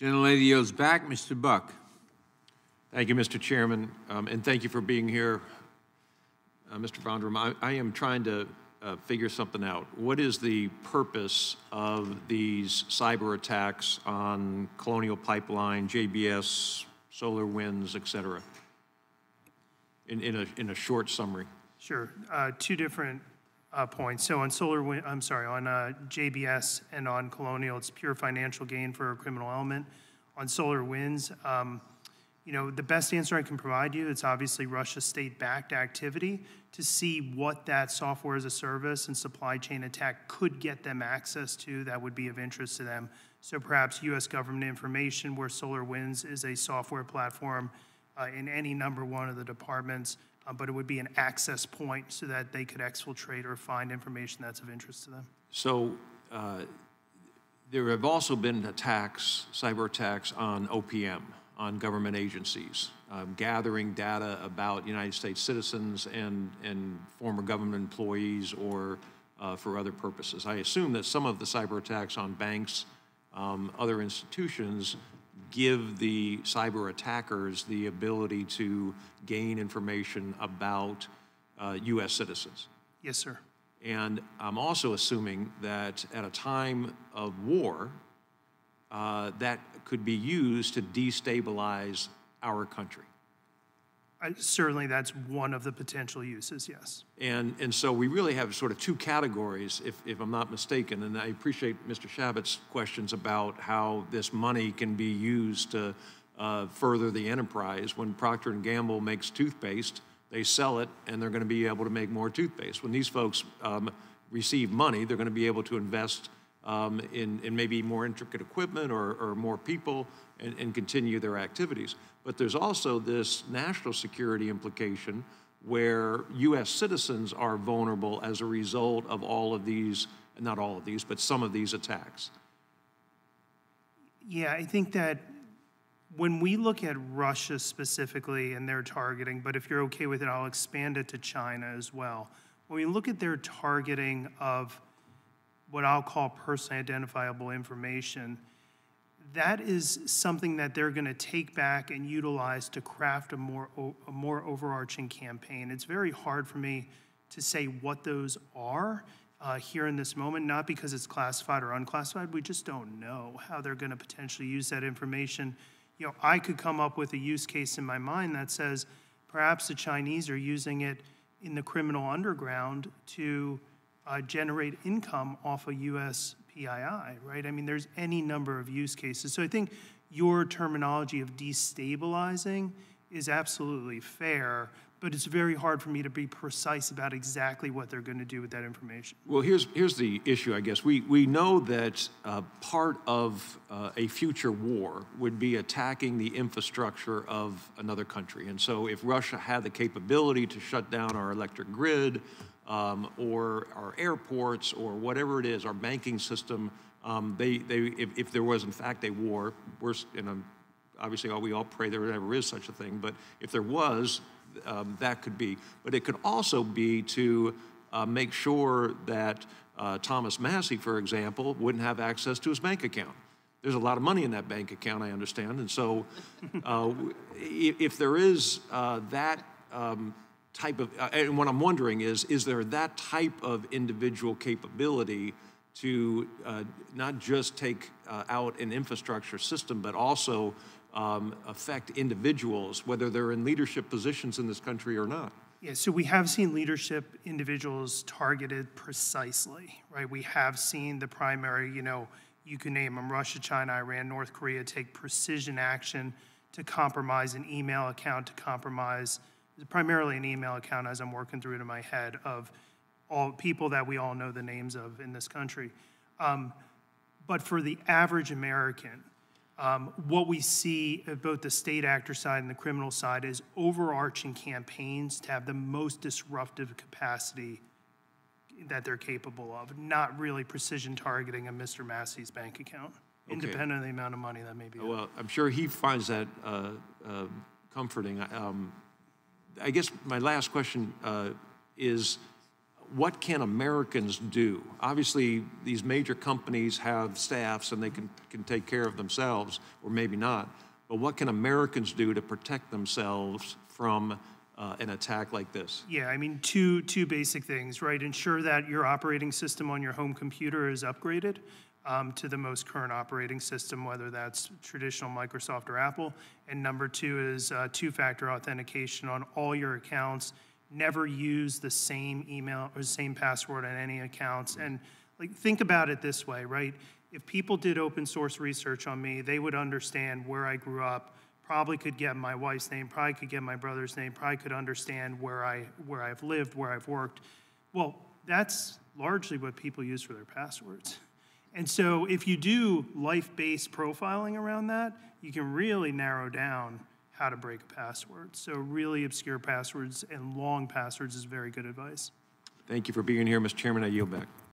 Gentlelady yields back. Mr. Buck. Thank you, Mr. Chairman, um, and thank you for being here, uh, Mr. Vorndran. I, I am trying to uh, figure something out. What is the purpose of these cyber attacks on Colonial Pipeline, JBS, SolarWinds, et cetera? In, in, a, in a short summary. Sure. Uh, Two different uh, points. So on solar, Win- I'm sorry, on uh, JBS and on Colonial, it's pure financial gain for a criminal element. On SolarWinds, um, you know, the best answer I can provide you, it's obviously Russia state-backed activity to see what that software as a service and supply chain attack could get them access to that would be of interest to them. So perhaps U.S. government information where SolarWinds is a software platform uh, in any number one of the departments, uh, but it would be an access point so that they could exfiltrate or find information that's of interest to them. So uh, there have also been attacks, cyber attacks on OPM, on government agencies, um, gathering data about United States citizens and, and former government employees or uh, for other purposes. I assume that some of the cyber attacks on banks, um, other institutions, give the cyber attackers the ability to gain information about uh, U.S. citizens. Yes, sir. And I'm also assuming that at a time of war, uh, that could be used to destabilize our country. Certainly, that's one of the potential uses. Yes. And, and so we really have sort of two categories, if, if I'm not mistaken. And I appreciate Mr. Chabot's questions about how this money can be used to uh, further the enterprise. When Procter and Gamble makes toothpaste, they sell it, and they're going to be able to make more toothpaste. When these folks um, receive money, they're going to be able to invest um, in, in maybe more intricate equipment or, or more people and, and continue their activities. But there's also this national security implication where U.S. citizens are vulnerable as a result of all of these, not all of these, but some of these attacks. Yeah, I think that when we look at Russia specifically and their targeting, but if you're okay with it, I'll expand it to China as well. When we look at their targeting of what I'll call personally identifiable information, that is something that they're going to take back and utilize to craft a more a more overarching campaign. It's very hard for me to say what those are uh, here in this moment, not because it's classified or unclassified. We just don't know how they're going to potentially use that information. You know, I could come up with a use case in my mind that says perhaps the Chinese are using it in the criminal underground to uh, generate income off of U.S. PII, right? I mean, there's any number of use cases. So I think your terminology of destabilizing is absolutely fair, but it's very hard for me to be precise about exactly what they're going to do with that information. Well, here's, here's the issue, I guess. We, we know that uh, part of uh, a future war would be attacking the infrastructure of another country. And so if Russia had the capability to shut down our electric grid, um, or our airports or whatever it is, our banking system, um, they, they, if, if, there was in fact a war, worse, and um, obviously we all pray there never is such a thing, but if there was, um, that could be. But it could also be to uh, make sure that uh, Thomas Massie, for example, wouldn't have access to his bank account. There's a lot of money in that bank account, I understand, and so uh, if, there is uh, that um, type of, uh, and what I'm wondering is, is there that type of individual capability to uh, not just take out an infrastructure system, but also um, affect individuals, whether they're in leadership positions in this country or not? Yeah, so we have seen leadership individuals targeted precisely, right? We have seen the primary, you know, you can name them Russia, China, Iran, North Korea take precision action to compromise an email account, to compromise primarily an email account as I'm working through it in my head of all people that we all know the names of in this country. Um, but for the average American, um, what we see at both the state actor side and the criminal side is overarching campaigns to have the most disruptive capacity that they're capable of, not really precision targeting a Mr. Massie's bank account, okay. independent of the amount of money that may be. Well, I'm sure he finds that uh, uh, comforting. Um, I guess my last question uh, is what can Americans do? Obviously, these major companies have staffs and they can, can take care of themselves, or maybe not. But what can Americans do to protect themselves from uh, an attack like this? Yeah, I mean, two, two basic things, right? Ensure that your operating system on your home computer is upgraded um, to the most current operating system, whether that's traditional Microsoft or Apple. And number two is uh, two-factor authentication on all your accounts. Never use the same email or the same password on any accounts. And like, think about it this way, right? If people did open source research on me, they would understand where I grew up, probably could get my wife's name, probably could get my brother's name, probably could understand where I where I've lived, where I've worked. Well, that's largely what people use for their passwords. And so if you do life-based profiling around that, you can really narrow down how to break a password. So really obscure passwords and long passwords is very good advice. Thank you for being here, Mr. Chairman. I yield back.